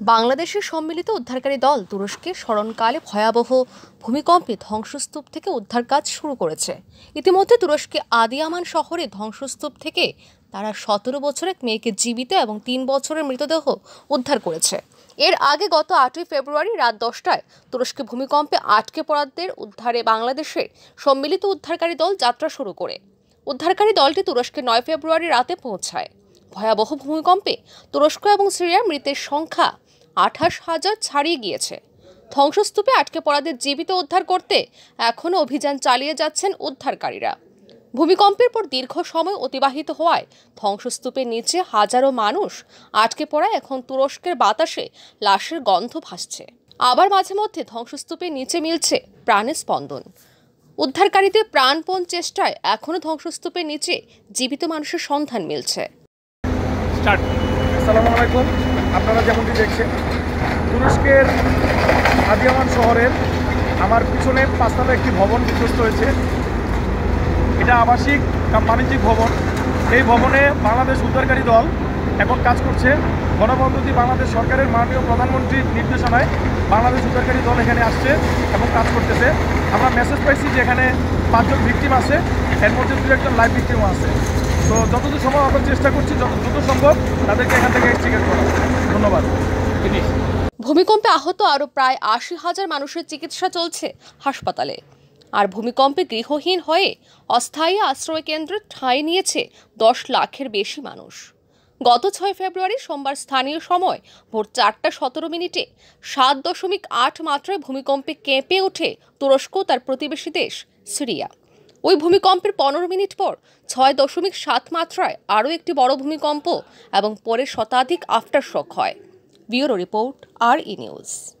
বাংলাদেশের সম্মিলিত উদ্ধারকারী দল তুরস্কে স্মরণকালে ভয়াবহ ভূমিকম্পে ধ্বংসস্তূপ থেকে উদ্ধার কাজ শুরু করেছে। ইতিমধ্যে তুরস্কে আদিয়ামান শহরে ধ্বংসস্তূপ থেকে তারা সতেরো বছর এক মেয়েকে জীবিত এবং তিন বছরের মৃতদেহ উদ্ধার করেছে। এর আগে গত আটই ফেব্রুয়ারি রাত দশটায় তুরস্কে ভূমিকম্পে আটকে পড়াদের উদ্ধারে বাংলাদেশের সম্মিলিত উদ্ধারকারী দল যাত্রা শুরু করে। উদ্ধারকারী দলটি তুরস্কে নয় ফেব্রুয়ারি রাতে পৌঁছায়। ভয়াবহ ভূমিকম্পে তুরস্ক এবং সিরিয়ার মৃতের সংখ্যা আঠাশ হাজার ছাড়িয়ে গিয়েছে। ধ্বংসস্তূপে আটকে পড়াদের জীবিত উদ্ধার করতে এখনও অভিযান চালিয়ে যাচ্ছেন উদ্ধারকারীরা। ভূমিকম্পের পর দীর্ঘ সময় অতিবাহিত হওয়ায় ধ্বংসস্তূপের নিচে হাজারো মানুষ আটকে পড়ায় এখন তুরস্কের বাতাসে লাশের গন্ধ ভাসছে। আবার মাঝে মধ্যে ধ্বংসস্তূপের নিচে মিলছে প্রাণের স্পন্দন। উদ্ধারকারীদের প্রাণপণ চেষ্টায় এখনও ধ্বংসস্তূপের নিচে জীবিত মানুষের সন্ধান মিলছে। স্টার্ট। আসসালামু আলাইকুম। আপনারা যেমনটি দেখছেন, তুরস্কের আদিয়ামান শহরের আমার পিছনে পাঁচতলা একটি ভবন বিধ্বস্ত হয়েছে। এটা আবাসিক বাণিজ্যিক ভবন। এই ভবনে বাংলাদেশ উদ্ধারকারী দল এখন কাজ করছে। গণপ্রজাতন্ত্রী বাংলাদেশ সরকারের মাননীয় প্রধানমন্ত্রীর নির্দেশনায় বাংলাদেশ উদ্ধারকারী দল এখানে আসছে এবং কাজ করতেছে। আমরা মেসেজ পাইছি যে এখানে পাঁচজন ভিকটিম আছে, এর মধ্যে দু একজন লাইভ ভিকটিমও আছে। তো যতদূর সম্ভব আমরা চেষ্টা করছি, যত দ্রুত সম্ভব তাদেরকে এখান থেকে এক্সট্রিকেট করা ভূমিকম্পে আহত আরও প্রায় আশি হাজার মানুষের চিকিৎসা চলছে হাসপাতালে। আর ভূমিকম্পে গৃহহীন হয়ে অস্থায়ী আশ্রয় কেন্দ্রে ঠাঁই নিয়েছে দশ লাখের বেশি মানুষ। গত ছয় ফেব্রুয়ারি সোমবার স্থানীয় সময় ভোর চারটা সতেরো মিনিটে সাত দশমিক আট মাত্রায় ভূমিকম্পে কেঁপে ওঠে তুরস্ক, তার প্রতিবেশী দেশ, সিরিয়া। ওই ভূমিকম্পের পনেরো মিনিট পর ছয় দশমিক সাত মাত্রায় আরও একটি বড় ভূমিকম্প এবং পরে শতাধিক আফটার শক হয়। Viro Report, RE News.